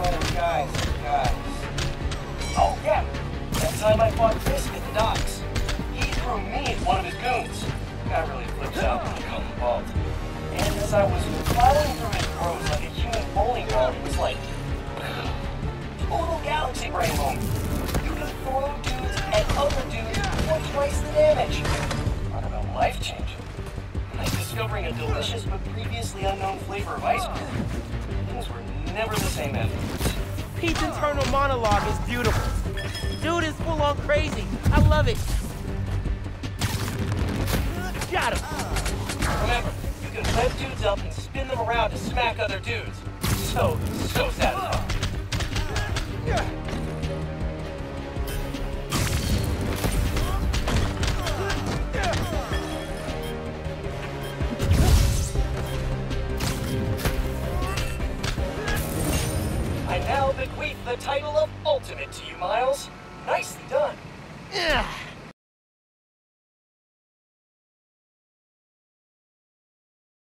guys guys guys. Oh, yeah. That time I fought Chris at the docks. He threw me at one of his goons. That really flips out when you call him bald. And as I was plowing through his throws like a human bowling ball, it was like... Total galaxy brain boom. You can throw dudes and other dudes for twice the damage discovering a delicious but previously unknown flavor of ice cream. Things were never the same afterwards. Pete's internal monologue is beautiful. Dude is full on crazy. I love it. Got him. Remember, you can lift dudes up and spin them around to smack other dudes. So, so the title of Ultimate to you, Miles.